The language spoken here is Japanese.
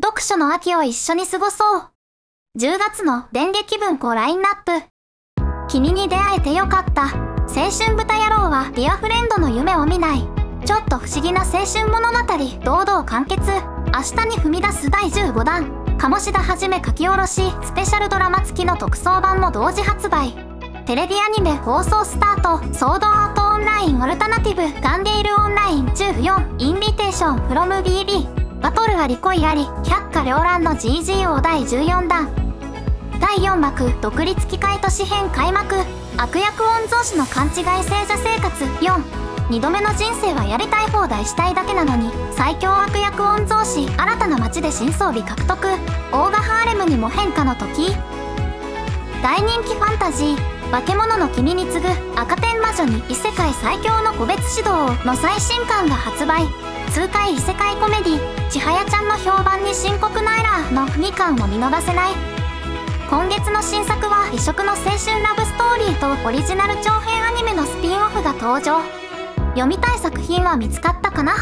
読書の秋を一緒に過ごそう。10月の電撃文庫ラインナップ。君に出会えてよかった。青春豚野郎はディアフレンドの夢を見ない。ちょっと不思議な青春物語、堂々完結。明日に踏み出す第15弾。鴨志田はじめ書き下ろし、スペシャルドラマ付きの特装版も同時発売。テレビアニメ放送スタート、ソードアートオンラインオルタナティブ、ガンデールオンライン14、インビテーションフロム BB。バトルあり恋あり、百花繚乱の GGO 第14弾。第4幕、独立機械都市編開幕。悪役御曹司の勘違い聖者生活4。2度目の人生はやりたい放題したいだけなのに最強悪役御曹司新たな街で新装備獲得オーガハーレムにも変化の時大人気ファンタジー化け物の君に次ぐ赤天魔女に異世界最強の個別指導の最新刊が発売痛快異世界コメディ千早ちゃんの評判に深刻なエラーの2巻を見逃せない。今月の新作は異色の青春ラブストーリーとオリジナル長編アニメのスピンオフが登場。読みたい作品は見つかったかな？